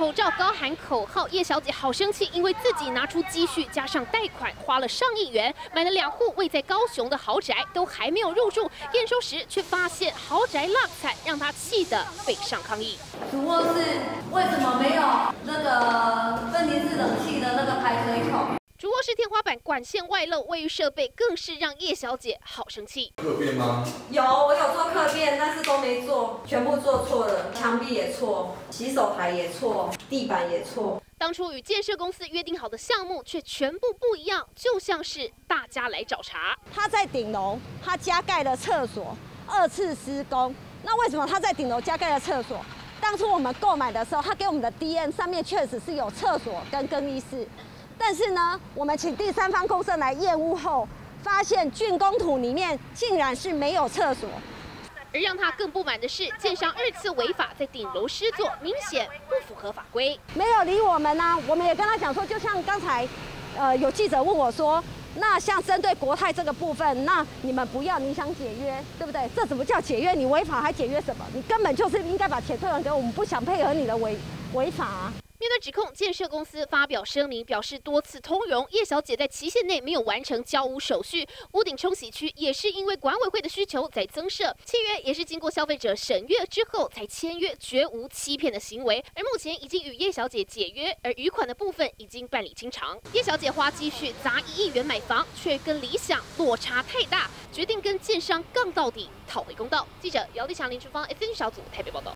口罩高喊口号，叶小姐好生气，因为自己拿出积蓄加上贷款，花了上亿元买了两户位在高雄的豪宅，都还没有入住，验收时却发现豪宅落惨，让她气得北上抗议。主卧室为什么没有那个分离式冷气的那个排水口？主卧室天花板管线外漏，卫浴设备更是让叶小姐好生气。有变吗？有，客变，但是都没做，全部做错了，墙壁也错，洗手台也错，地板也错。当初与建设公司约定好的项目却全部不一样，就像是大家来找茬。他在顶楼，他加盖了厕所，二次施工。那为什么他在顶楼加盖了厕所？当初我们购买的时候，他给我们的 D N 上面确实是有厕所跟更衣室。但是呢，我们请第三方公司来验屋后，发现竣工图里面竟然是没有厕所。而让他更不满的是，建商二次违法在顶楼施作，明显不符合法规。没有理我们呢，我们也跟他讲说，就像刚才，呃，有记者问我说，那像针对国泰这个部分，那你们不要，你想解约，对不对？这怎么叫解约？你违法还解约什么？你根本就是应该把钱退还给我们，不想配合你的违违法。面对指控，建设公司发表声明，表示多次通融叶小姐在期限内没有完成交屋手续，屋顶冲洗区也是因为管委会的需求在增设，契约也是经过消费者审阅之后才签约，绝无欺骗的行为。而目前已经与叶小姐解约，而余款的部分已经办理清偿。叶小姐花积蓄砸一亿元买房，却跟理想落差太大，决定跟建商杠到底，讨回公道。记者姚立强、林春芳 S N 小组台北报道。